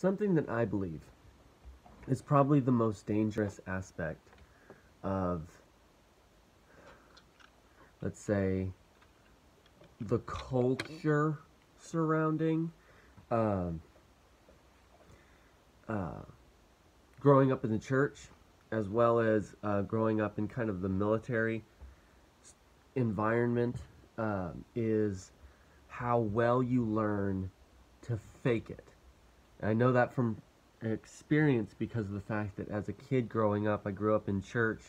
something that I believe is probably the most dangerous aspect of, let's say, the culture surrounding um, uh, growing up in the church, as well as uh, growing up in kind of the military environment, um, is how well you learn to fake it. I know that from experience because of the fact that as a kid growing up, I grew up in church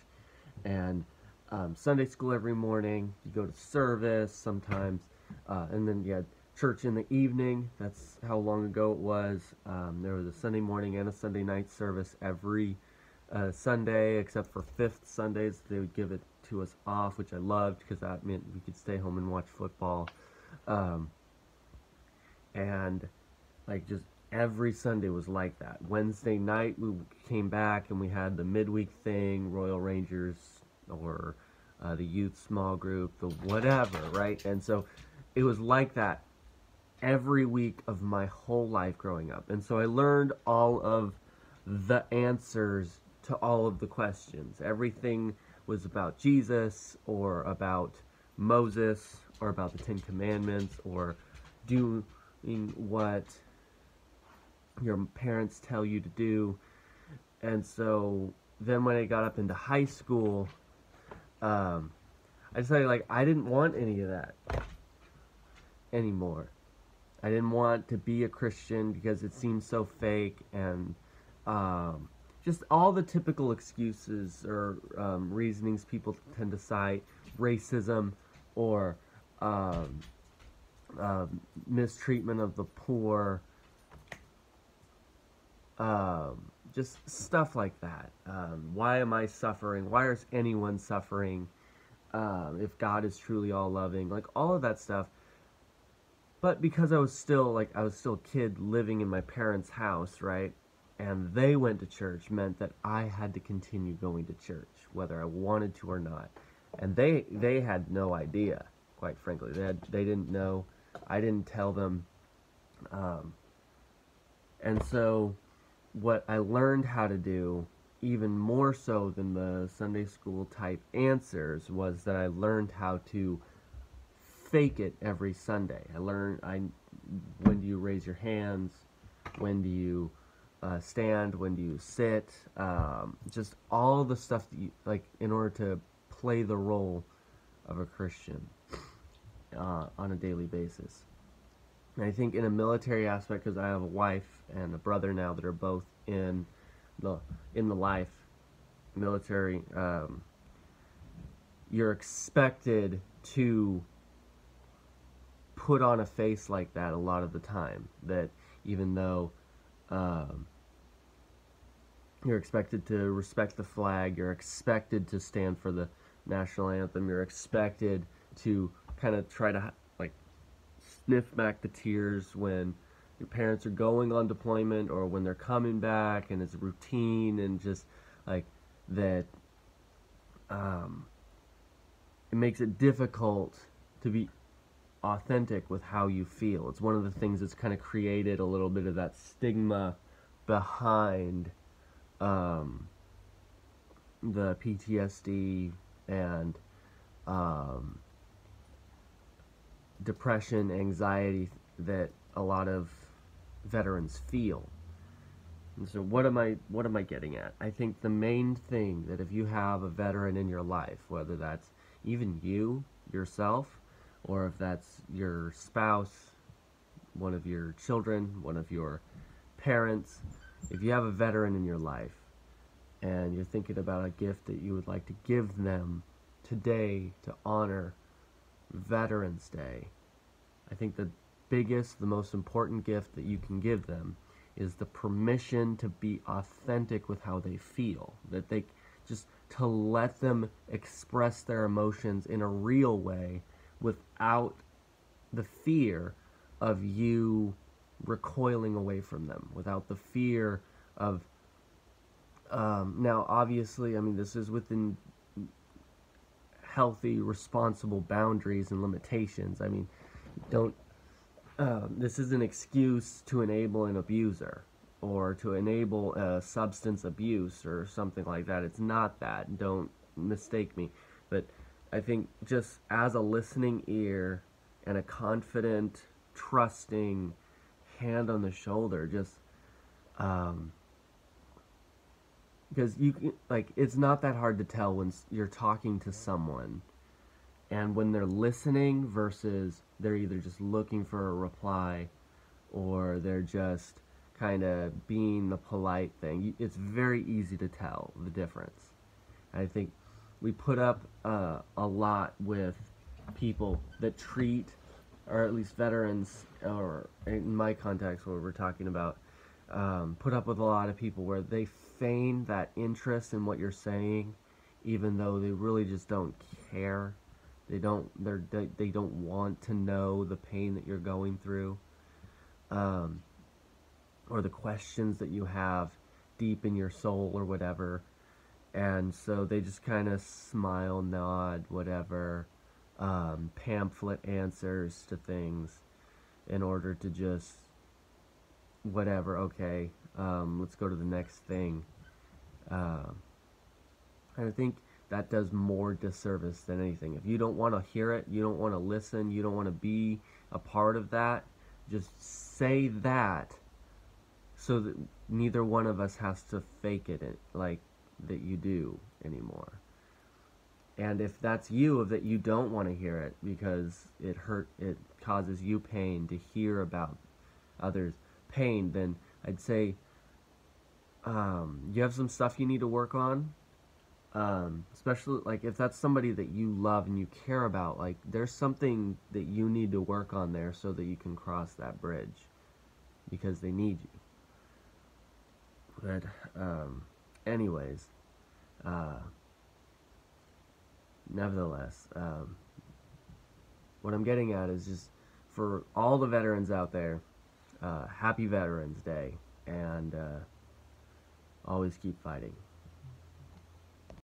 and um, Sunday school every morning. You go to service sometimes, uh, and then you had church in the evening. That's how long ago it was. Um, there was a Sunday morning and a Sunday night service every uh, Sunday, except for fifth Sundays. They would give it to us off, which I loved because that meant we could stay home and watch football. Um, and like just every Sunday was like that. Wednesday night we came back and we had the midweek thing, Royal Rangers or uh, the youth small group, the whatever, right? And so it was like that every week of my whole life growing up. And so I learned all of the answers to all of the questions. Everything was about Jesus or about Moses or about the Ten Commandments or doing what your parents tell you to do. And so then when I got up into high school, um, I decided like I didn't want any of that anymore. I didn't want to be a Christian because it seemed so fake and um, just all the typical excuses or um, reasonings people tend to cite racism or um, uh, mistreatment of the poor um, just stuff like that. Um, why am I suffering? Why is anyone suffering? Um, if God is truly all loving, like all of that stuff. But because I was still like I was still a kid living in my parents' house, right? And they went to church meant that I had to continue going to church, whether I wanted to or not. And they they had no idea, quite frankly. They had, they didn't know. I didn't tell them. Um, and so what I learned how to do, even more so than the Sunday school type answers, was that I learned how to fake it every Sunday. I learned I when do you raise your hands, when do you uh, stand, when do you sit, um, just all the stuff that you like in order to play the role of a Christian uh, on a daily basis. And I think in a military aspect, because I have a wife and a brother now that are both in the in the life military, um, you're expected to put on a face like that a lot of the time. That even though um, you're expected to respect the flag, you're expected to stand for the national anthem, you're expected to kind of try to sniff back the tears when your parents are going on deployment or when they're coming back and it's routine and just like that um, it makes it difficult to be authentic with how you feel. It's one of the things that's kind of created a little bit of that stigma behind um, the PTSD and um, depression, anxiety that a lot of veterans feel. And so what am I what am I getting at? I think the main thing that if you have a veteran in your life, whether that's even you yourself or if that's your spouse, one of your children, one of your parents, if you have a veteran in your life and you're thinking about a gift that you would like to give them today to honor Veterans Day, I think the biggest, the most important gift that you can give them is the permission to be authentic with how they feel. That they just to let them express their emotions in a real way without the fear of you recoiling away from them, without the fear of. Um, now, obviously, I mean, this is within healthy, responsible boundaries and limitations. I mean, don't. Uh, this is an excuse to enable an abuser. or to enable uh, substance abuse or something like that. It's not that. Don't mistake me. But I think just as a listening ear and a confident, trusting hand on the shoulder, just um, because you like it's not that hard to tell when you're talking to someone and when they're listening versus they're either just looking for a reply or they're just kind of being the polite thing it's very easy to tell the difference i think we put up uh, a lot with people that treat or at least veterans or in my context what we're talking about um, put up with a lot of people where they feign that interest in what you're saying, even though they really just don't care. They don't. They're, they they don't want to know the pain that you're going through, um, or the questions that you have deep in your soul or whatever. And so they just kind of smile, nod, whatever, um, pamphlet answers to things in order to just whatever, okay, um, let's go to the next thing. Uh, and I think that does more disservice than anything. If you don't want to hear it, you don't want to listen, you don't want to be a part of that, just say that so that neither one of us has to fake it like that you do anymore. And if that's you, that you don't want to hear it because it hurt, it causes you pain to hear about others' pain, then I'd say um, you have some stuff you need to work on. Um, especially like if that's somebody that you love and you care about, like there's something that you need to work on there so that you can cross that bridge because they need you. But um, anyways, uh, nevertheless, um, what I'm getting at is just for all the veterans out there, uh, happy Veterans Day, and uh, always keep fighting.